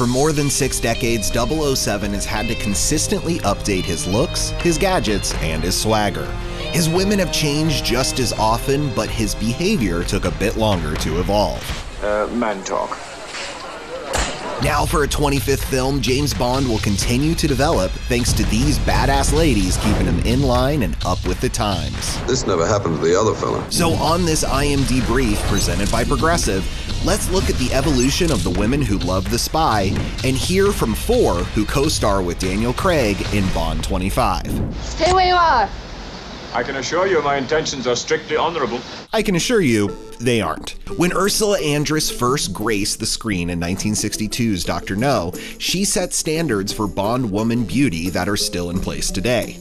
For more than six decades, 007 has had to consistently update his looks, his gadgets, and his swagger. His women have changed just as often, but his behavior took a bit longer to evolve. Uh, man talk. Now, for a 25th film, James Bond will continue to develop thanks to these badass ladies keeping him in line and up with the times. This never happened to the other fella. So, on this IMDb brief presented by Progressive, let's look at the evolution of the women who love the spy and hear from four who co star with Daniel Craig in Bond 25. Stay where you are. I can assure you my intentions are strictly honorable. I can assure you, they aren't. When Ursula Andress first graced the screen in 1962's Dr. No, she set standards for Bond woman beauty that are still in place today.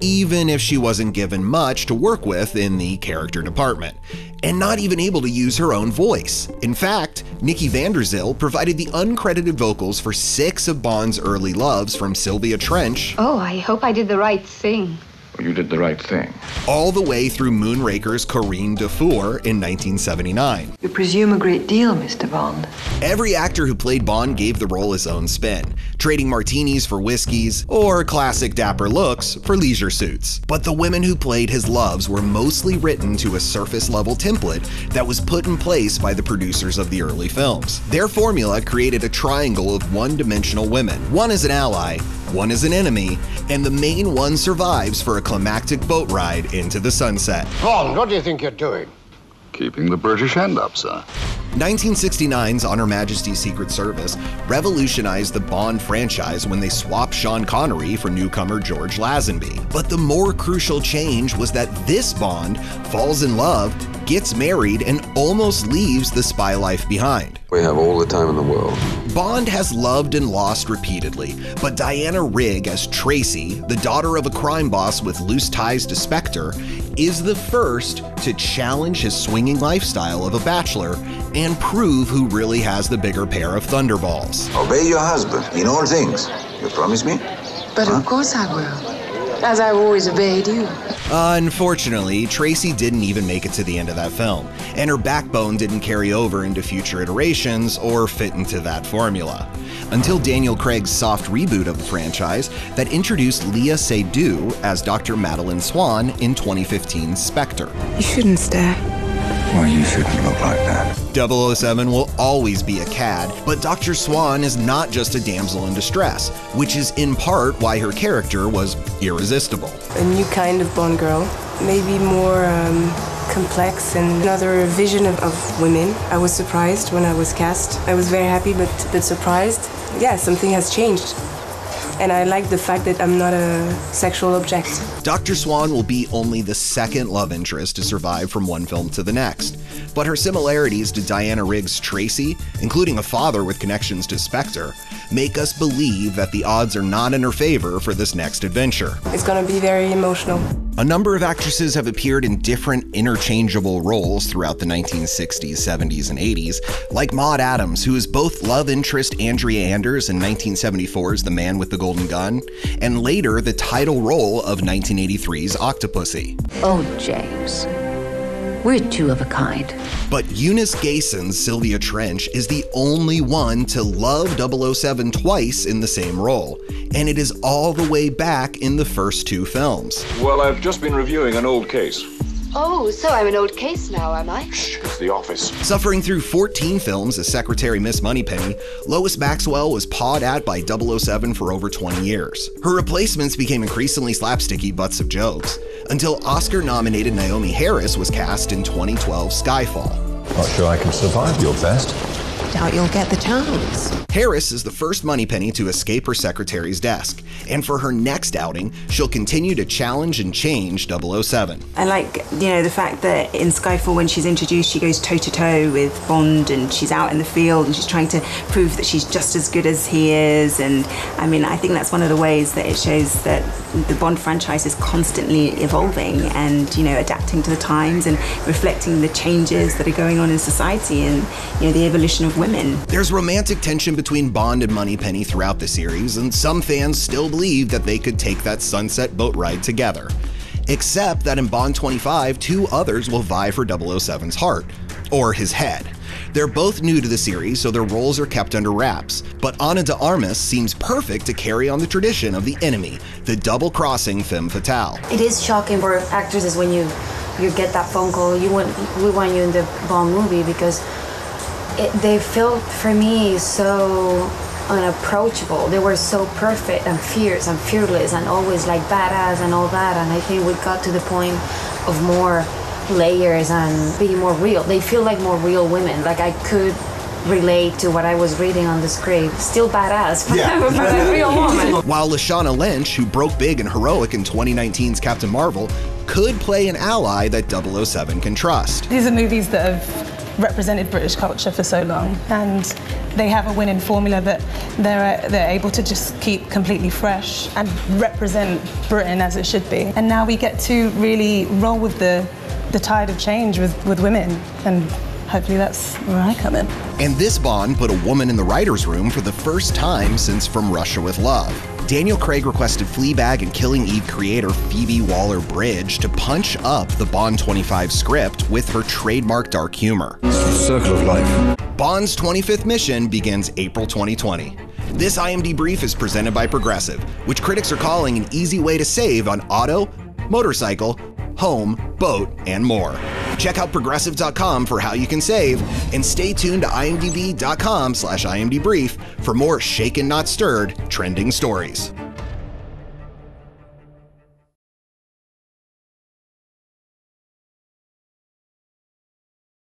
Even if she wasn't given much to work with in the character department, and not even able to use her own voice. In fact, Nikki van der Zyl provided the uncredited vocals for six of Bond's early loves from Sylvia Trench. Oh, I hope I did the right thing. You did the right thing. all the way through Moonraker's Corinne Dufour in 1979. You presume a great deal, Mr. Bond. Every actor who played Bond gave the role his own spin, trading martinis for whiskeys or classic dapper looks for leisure suits. But the women who played his loves were mostly written to a surface level template that was put in place by the producers of the early films. Their formula created a triangle of one dimensional women. One is an ally, one is an enemy, and the main one survives for a climactic boat ride into the sunset. Bond, what do you think you're doing? Keeping the British hand up, sir. 1969's On Her Majesty's Secret Service revolutionized the Bond franchise when they swapped Sean Connery for newcomer George Lazenby. But the more crucial change was that this Bond falls in love, gets married, and almost leaves the spy life behind. We have all the time in the world. Bond has loved and lost repeatedly, but Diana Rigg as Tracy, the daughter of a crime boss with loose ties to Spectre, is the first to challenge his swinging lifestyle of a bachelor and prove who really has the bigger pair of thunderballs. Obey your husband in all things. You promise me? But of course I will. As I've always obeyed you. Unfortunately, Tracy didn't even make it to the end of that film, and her backbone didn't carry over into future iterations or fit into that formula. Until Daniel Craig's soft reboot of the franchise that introduced Léa Seydoux as Dr. Madeleine Swann in 2015's Spectre. You shouldn't stare. Well, you shouldn't look like that. 007 will always be a cad, but Dr. Swann is not just a damsel in distress, which is in part why her character was irresistible. a new kind of Bond girl, maybe more um, complex and another vision of, of women. I was surprised when I was cast. I was very happy, but but surprised. Yeah, something has changed, and I like the fact that I'm not a sexual object. Dr. Swann will be only the second love interest to survive from one film to the next, but her similarities to Diana Rigg's Tracy, including a father with connections to Spectre, make us believe that the odds are not in her favor for this next adventure. It's gonna be very emotional. A number of actresses have appeared in different interchangeable roles throughout the 1960s, 70s, and 80s, like Maud Adams, who is both love interest Andrea Anders in 1974's The Man with the Golden Gun, and later the title role of 1983's Octopussy. Oh, James. We're two of a kind. But Eunice Gayson's Sylvia Trench is the only one to love 007 twice in the same role, and it is all the way back in the first two films. Well, I've just been reviewing an old case. Oh, so I'm an old case now, am I? Shh, it's the office. Suffering through 14 films as Secretary Miss Moneypenny, Lois Maxwell was pawed at by 007 for over 20 years. Her replacements became increasingly slapsticky butts of jokes, until Oscar nominated Naomie Harris was cast in 2012 Skyfall. Not sure I can survive your best. Doubt you'll get the chance. Harris is the first Moneypenny to escape her secretary's desk, and for her next outing, she'll continue to challenge and change 007. I like, you know, the fact that in Skyfall, when she's introduced, she goes toe to toe with Bond and she's out in the field and she's trying to prove that she's just as good as he is. And I mean, I think that's one of the ways that it shows that the Bond franchise is constantly evolving and, you know, adapting to the times and reflecting the changes that are going on in society and, you know, the evolution of women. There's romantic tension between Bond and Moneypenny throughout the series, and some fans still believe that they could take that sunset boat ride together. Except that in Bond 25, two others will vie for 007's heart or his head. They're both new to the series, so their roles are kept under wraps. But Ana de Armas seems perfect to carry on the tradition of the enemy, the double crossing femme fatale. It is shocking for actresses when you you get that phone call. You want we want you in the Bond movie because it, they felt for me so unapproachable. They were so perfect and fierce and fearless and always like badass and all that. And I think we got to the point of more layers and being more real. They feel like more real women. Like I could relate to what I was reading on the script. Still badass, but, Yeah. but a real woman. While Lashana Lynch, who broke big and heroic in 2019's Captain Marvel, could play an ally that 007 can trust. These are movies that have represented British culture for so long, and they have a winning formula that they're they're able to just keep completely fresh and represent Britain as it should be. And now we get to really roll with the the tide of change with, with women, and hopefully that's where I come in. And this Bond put a woman in the writer's room for the first time since From Russia with Love. Daniel Craig requested Fleabag and Killing Eve creator Phoebe Waller Bridge to punch up the Bond 25 script with her trademark dark humor. It's the circle of life. Bond's 25th mission begins April 2020. This IMDb brief is presented by Progressive, which critics are calling an easy way to save on auto, motorcycle, home, boat, and more. Check out progressive.com for how you can save, and stay tuned to imdb.com slash imdbrief for more shaken not stirred trending stories.